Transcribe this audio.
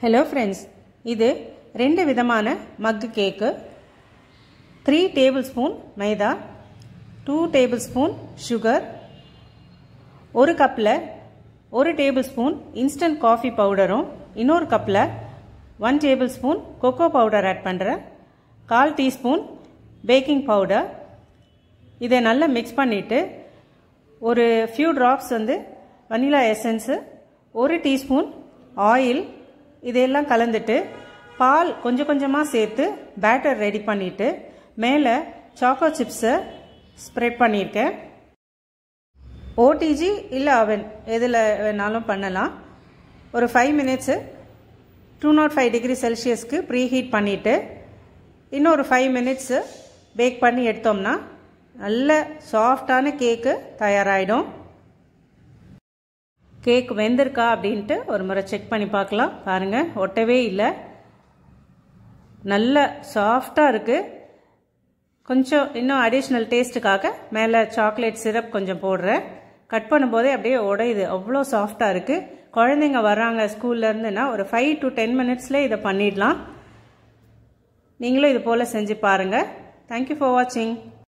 Hello friends இது ரெண்டு விதமான mug cake three tablespoon maida two tablespoon sugar ஒரு கப்பில் ஒரு டேபிள் ஸ்பூன் இன்ஸ்டன்ட் காஃபி பவுடரும் இன்னொரு கப்பில் one tablespoon cocoa powder add பண்ணுறேன் கால் டீஸ்பூன் பேக்கிங் பவுடர் இதை நல்லா மிக்ஸ் பண்ணிவிட்டு ஒரு ஃபியூ ட்ராப்ஸ் வந்து வனிலா எசன்ஸு ஒரு டீஸ்பூன் ஆயில் இதையெல்லாம் கலந்துட்டு பால் கொஞ்சம் கொஞ்சமாக சேர்த்து பேட்டர் ரெடி பண்ணிவிட்டு மேலே சாக்கோ சிப்ஸை ஸ்ப்ரெட் பண்ணியிருக்கேன். ஓடிஜி இல்லை அவன் எதில் வேணாலும் பண்ணலாம். ஒரு five minutes two nought five degree செல்சியஸ்க்கு pre heat பண்ணிவிட்டு இன்னொரு ஃபைவ் மினிட்ஸு பேக் பண்ணி எடுத்தோம்னா நல்ல சாஃப்டான கேக்கு தயாராகிடும் கேக் வெந்திருக்கா அப்படின்ட்டு ஒரு முறை செக் பண்ணி பார்க்கலாம். பாருங்கள் ஒட்டவே இல்லை. நல்ல சாஃப்டாக இருக்குது கொஞ்சம் இன்னும் அடிஷ்னல் டேஸ்ட்டுக்காக மேலே சாக்லேட் சிரப் கொஞ்சம் போடுறேன். கட் பண்ணும்போதே அப்படியே உடையுது. அவ்வளோ சாஃப்டாக இருக்குது குழந்தைங்க வர்றாங்க ஸ்கூல்லேருந்துன்னா ஒரு ஃபைவ் டு டென் மினிட்ஸ்லேயே இதை பண்ணிடலாம். நீங்களும் இது போல் செஞ்சு பாருங்கள் தேங்க்யூ ஃபார் வாட்சிங்